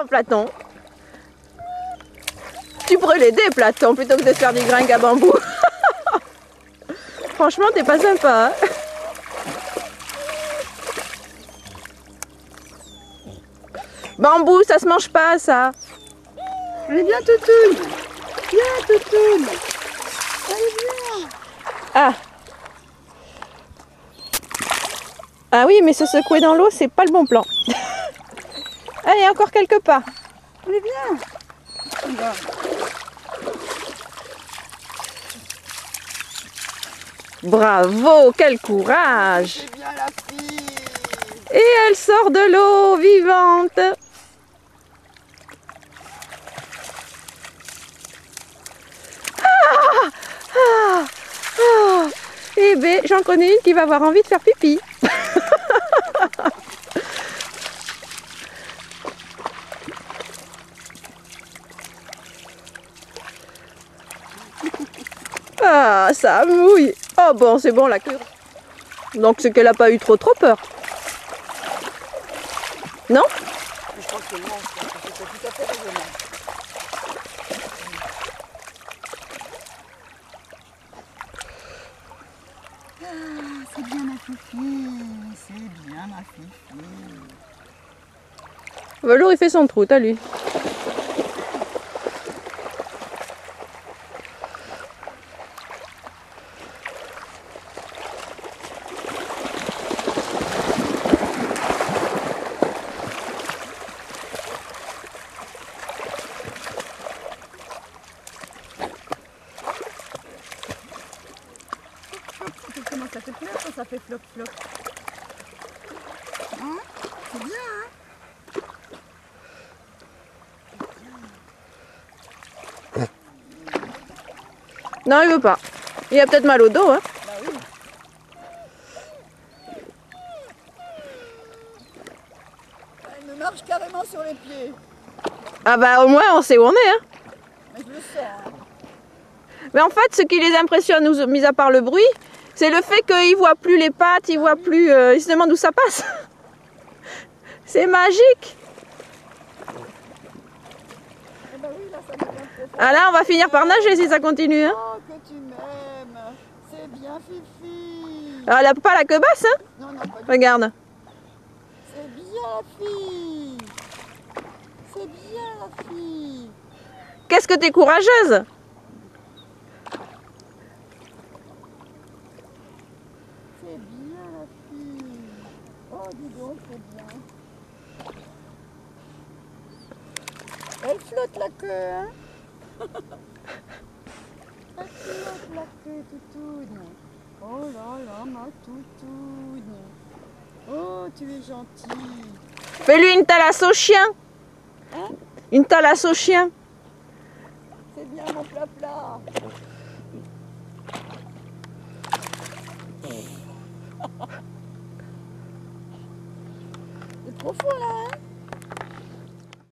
Attends, Platon. Tu pourrais l'aider, Platon, plutôt que de faire du gringue à bambou. Franchement, t'es pas sympa. Hein bambou, ça se mange pas, ça. Allez, viens, Toutoune. Viens, Toutoune. Allez, viens. Ah. Ah oui, mais se secouer dans l'eau, c'est pas le bon plan. Allez, encore quelques pas. Allez, viens. Bravo, quel courage C'est bien la fille. Et elle sort de l'eau vivante. Ah, ah, ah. Eh bien, j'en connais une qui va avoir envie de faire pipi. ah, ça mouille. Oh bon, c'est bon la queue. Donc c'est qu'elle n'a pas eu trop trop peur. Non? Je pense que non, c'est tout à fait raisonnable. Ah, c'est bien ma fifi, c'est bien ma fifi. Velours il fait son trou, t'as lui. Comment ça fait flop quand ça fait flop flop Hein C'est bien, hein Non, il veut pas. Il a peut-être mal au dos, hein. Bah oui. Elle me marche carrément sur les pieds. Ah bah au moins on sait où on est, hein. Mais je le sens. hein. Mais en fait, ce qui les impressionne, nous- mis à part le bruit, c'est le fait qu'ils voient plus les pattes, ils voient plus. euh, ils se demandent où ça passe. C'est magique. Ah là, on va finir par nager si ça continue. Hein. Oh, que tu m'aimes. C'est bien, Fifi. Ah, elle a pas la queue basse, hein. Non, non, pas. Regarde. C'est bien, fille. C'est bien, la fille. Qu'est-ce que t'es courageuse. C'est bien, la fille. Oh, dis donc, c'est bien. Elle flotte la queue, hein Elle flotte la queue, toutoune. Oh là là, ma toutoune. Oh, tu es gentille. Fais-lui une thalasse au chien. Hein Une thalasse au chien. C'est bien, mon plat-plat. C'est profond, là, hein